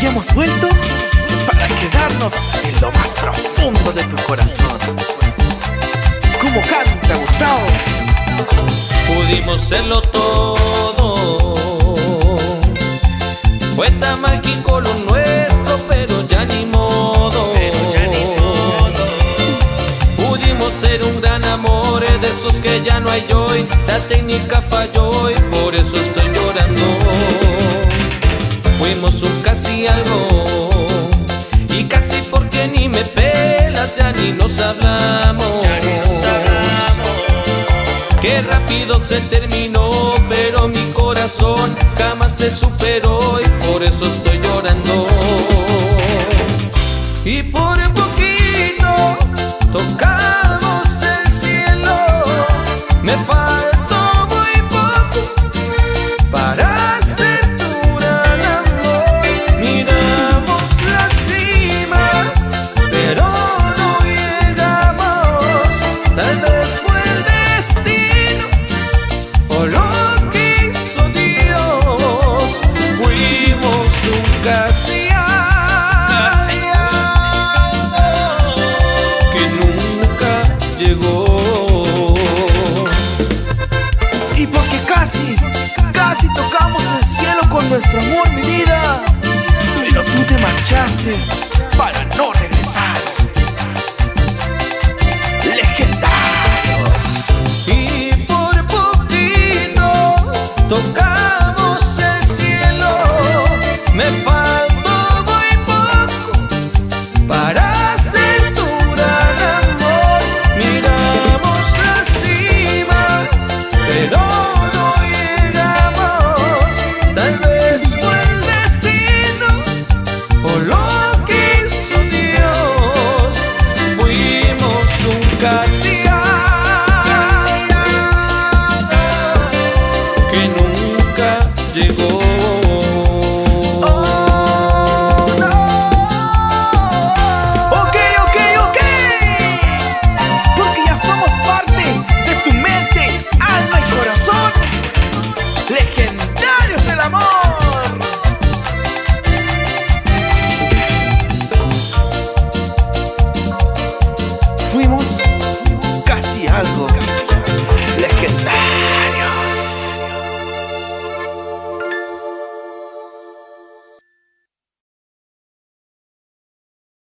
Y hemos vuelto para quedarnos en lo más profundo de tu corazón. Como canta Gustavo. Pudimos serlo todo. Fue tan mágico lo nuestro, pero ya ni modo. Pero ya ni modo. Pudimos ser un gran amor de esos que ya no hay hoy. La técnica falló y por eso estoy algo y casi porque ni me pelas ya ni nos hablamos. Qué rápido se terminó, pero mi corazón jamás te superó y por eso estoy llorando. Y por un poquito tocamos llegó. Y porque casi, casi tocamos el cielo con nuestro amor, mi vida. Pero tú te marchaste pero no Fuimos casi algo. Legendarios.